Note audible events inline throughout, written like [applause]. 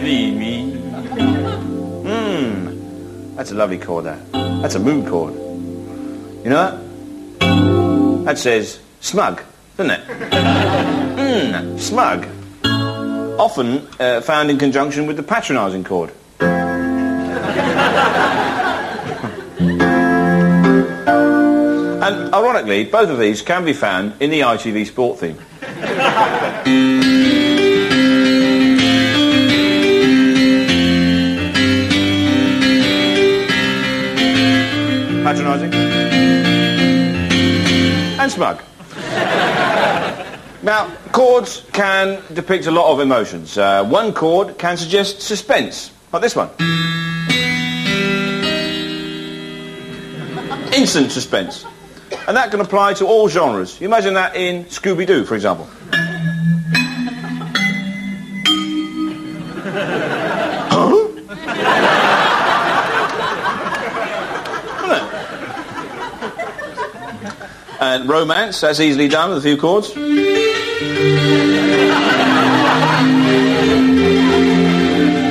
please me. Hmm. That's a lovely chord, that. That's a moon chord. You know what? That says smug, doesn't it? Mmm, smug. Often uh, found in conjunction with the patronising chord. And ironically, both of these can be found in the ITV Sport theme. Patronising. And smug. [laughs] Now, chords can depict a lot of emotions. Uh, one chord can suggest suspense, like this one. Instant suspense. And that can apply to all genres. You imagine that in Scooby-Doo, for example. And romance, that's easily done with a few chords.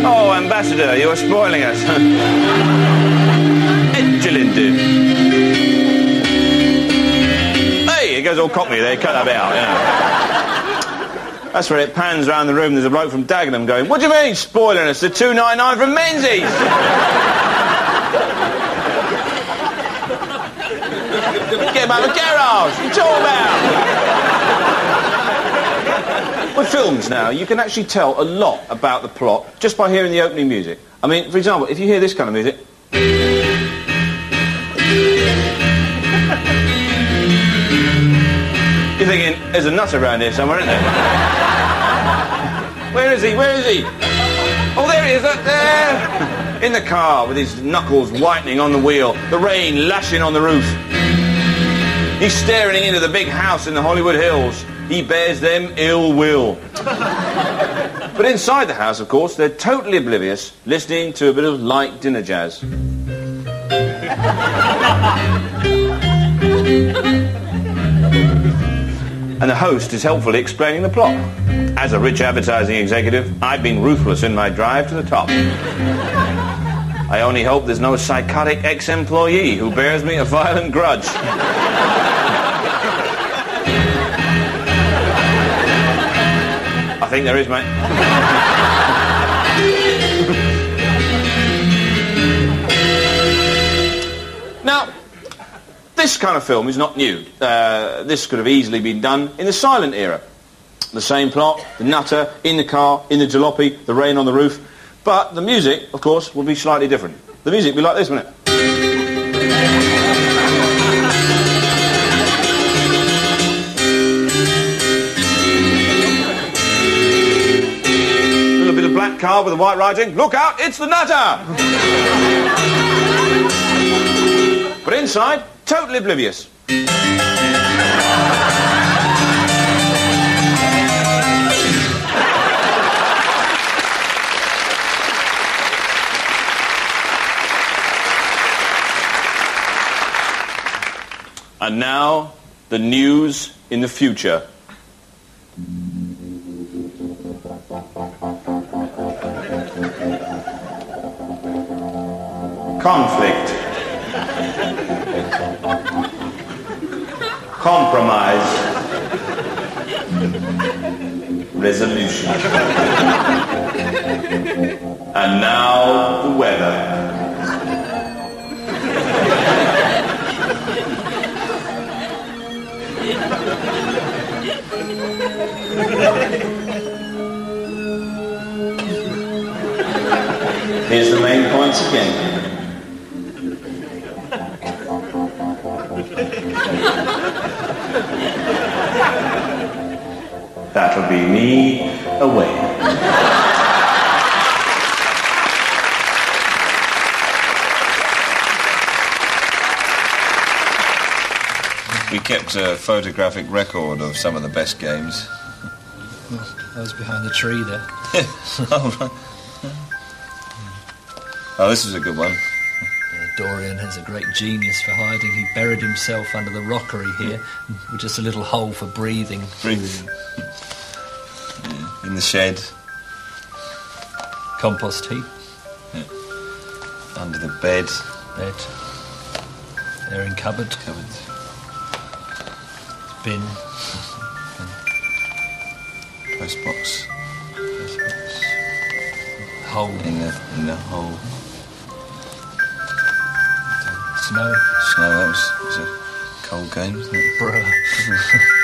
Oh, Ambassador, you're spoiling us. [laughs] Hey, it goes all cockney there, cut that bit out, yeah. That's where it pans around the room. There's a bloke from Dagenham going, What do you mean, spoiling us? The 299 from Menzies! Get him out of the garage! What you talking about? With films now, you can actually tell a lot about the plot just by hearing the opening music. I mean, for example, if you hear this kind of music. You're thinking, there's a nut around here somewhere, isn't there? Where is he? Where is he? Oh, there he is, up there! In the car with his knuckles whitening on the wheel, the rain lashing on the roof. He's staring into the big house in the Hollywood Hills. He bears them ill will. but inside the house, of course, they're totally oblivious, listening to a bit of light dinner jazz. and the host is helpfully explaining the plot. As a rich advertising executive, I've been ruthless in my drive to the top. I only hope there's no psychotic ex-employee who bears me a violent grudge. Think there is, mate. [laughs] now, this kind of film is not new. Uh, this could have easily been done in the silent era. The same plot, the nutter, in the car, in the jalopy, the rain on the roof. But the music, of course, will be slightly different. The music will be like this, won't it? Little bit of black car with a white writing. Look out, it's the nutter! but inside, totally oblivious. And now, the news in the future. Conflict. Compromise. Resolution. And now, the weather. Here's the main points again. That'll be me away. We kept a photographic record of some of the best games. I was behind the tree there. [laughs] oh, right. Oh, this was a good one. Yeah, Dorian has a great genius for hiding. He buried himself under the rockery here with just a little hole for breathing. Breathing. in the shed, Compost heap, Yeah. under the bed, bed, airing cupboard, cupboard. bin, Post box hole, in the in the hole. Snow, Snow. That was, was a cold game, wasn't it? bruh. [laughs]